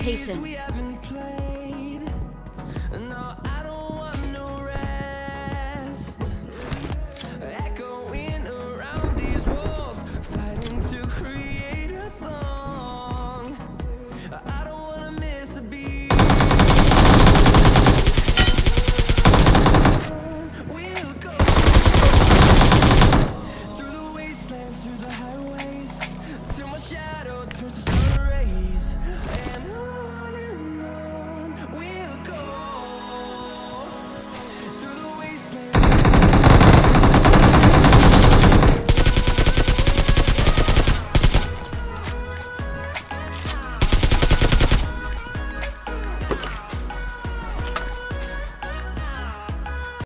Patient.